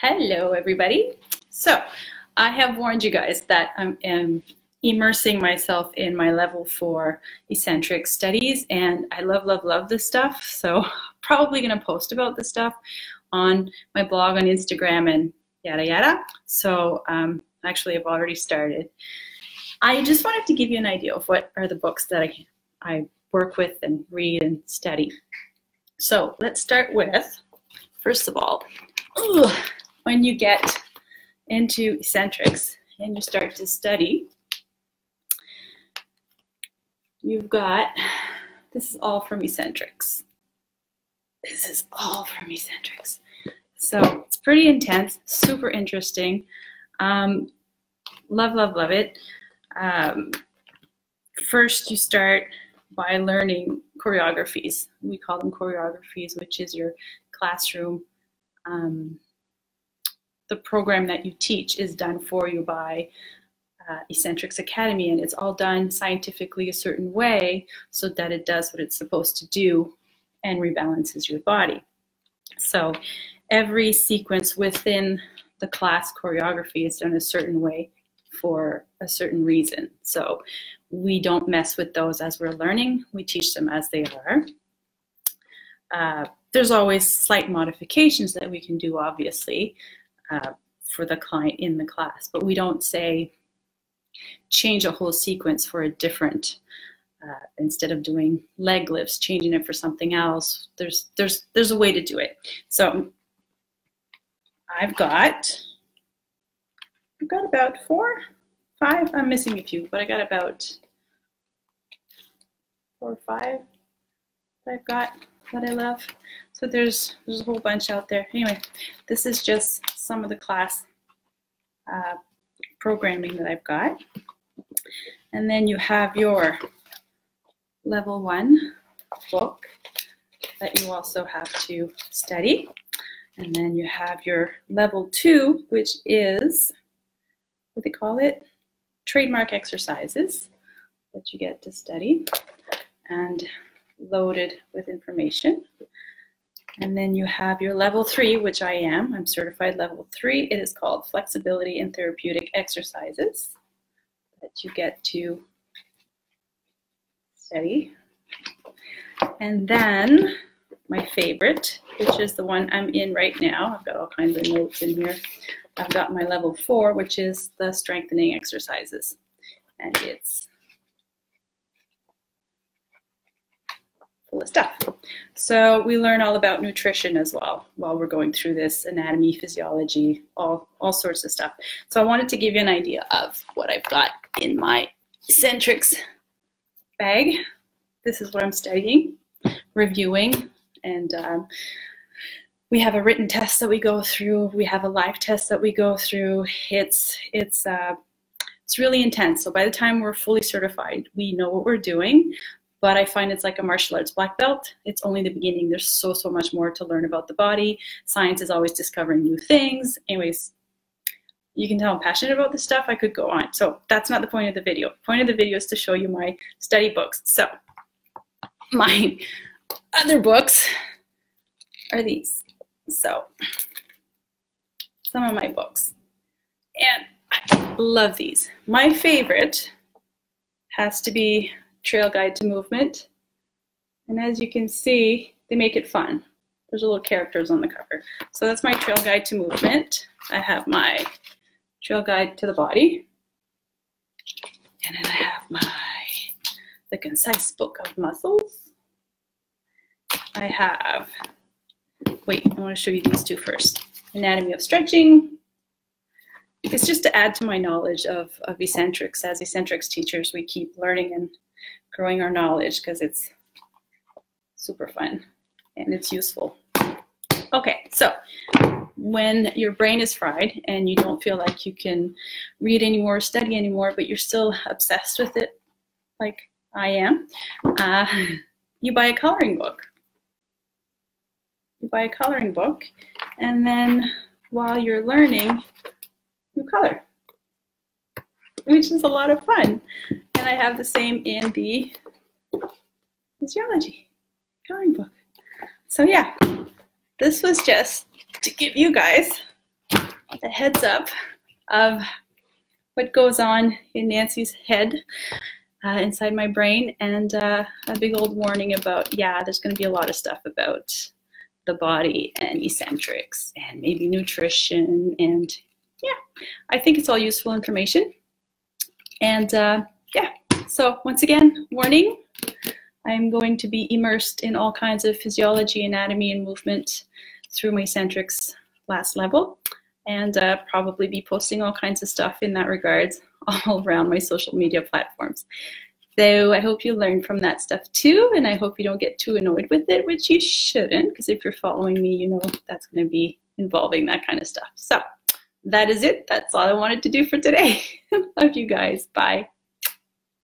Hello, everybody. So I have warned you guys that I am immersing myself in my level four Essentric studies, and I love, love, love this stuff. So probably going to post about this stuff on my blog on Instagram and yada yada. So um, actually, I've already started. I just wanted to give you an idea of what are the books that I, I work with and read and study. So let's start with, first of all, when you get into Essentrics and you start to study, you've got, this is all from Essentrics. This is all from Essentrics. So it's pretty intense, super interesting. Um, love, love, love it. Um, first, you start by learning choreographies. We call them choreographies, which is your classroom um, the program that you teach is done for you by uh, Essentrics Academy, and it's all done scientifically a certain way so that it does what it's supposed to do and rebalances your body. So every sequence within the class choreography is done a certain way for a certain reason. So we don't mess with those as we're learning. We teach them as they are. Uh, there's always slight modifications that we can do, obviously, uh, for the client in the class, but we don't say change a whole sequence for a different, uh, instead of doing leg lifts, changing it for something else. There's, there's, there's a way to do it. So I've got, I've got about four, five, I'm missing a few, but I got about four or five I've got that I love. So there's, there's a whole bunch out there. Anyway, this is just some of the class uh, programming that I've got. And then you have your level one book that you also have to study. And then you have your level two, which is, what they call it? Trademark exercises that you get to study. And loaded with information. And then you have your level three, which I am. I'm certified level three. It is called Flexibility and Therapeutic Exercises that you get to study. And then my favorite, which is the one I'm in right now. I've got all kinds of notes in here. I've got my level four, which is the strengthening exercises. And it's full of stuff. So we learn all about nutrition as well while we're going through this anatomy, physiology, all, all sorts of stuff. So I wanted to give you an idea of what I've got in my Essentrics bag. This is what I'm studying, reviewing, and um, we have a written test that we go through. We have a live test that we go through. It's it's uh, it's really intense. So by the time we're fully certified, we know what we're doing but I find it's like a martial arts black belt. It's only the beginning. There's so, so much more to learn about the body. Science is always discovering new things. Anyways, you can tell I'm passionate about this stuff. I could go on. So that's not the point of the video. Point of the video is to show you my study books. So my other books are these. So some of my books. And I love these. My favorite has to be Trail Guide to Movement. And as you can see, they make it fun. There's a little characters on the cover. So that's my Trail Guide to Movement. I have my Trail Guide to the Body. And then I have my The Concise Book of Muscles. I have, wait, I want to show you these two first. Anatomy of Stretching. It's just to add to my knowledge of, of Essentrics. As Essentrics teachers, we keep learning and growing our knowledge because it's super fun and it's useful. Okay, so when your brain is fried and you don't feel like you can read anymore, study anymore, but you're still obsessed with it like I am, uh, you buy a coloring book. You buy a coloring book, and then while you're learning, you color, which is a lot of fun. And I have the same in the physiology coloring book. So yeah, this was just to give you guys a heads up of what goes on in Nancy's head uh, inside my brain and uh, a big old warning about, yeah, there's going to be a lot of stuff about the body and Essentrics and maybe nutrition. And yeah, I think it's all useful information. And uh, yeah, so once again, warning, I'm going to be immersed in all kinds of physiology, anatomy, and movement through my Essentrics last level and uh, probably be posting all kinds of stuff in that regard all around my social media platforms. So I hope you learn from that stuff too, and I hope you don't get too annoyed with it, which you shouldn't, because if you're following me, you know that's going to be involving that kind of stuff. So that is it. That's all I wanted to do for today. Love you guys. Bye.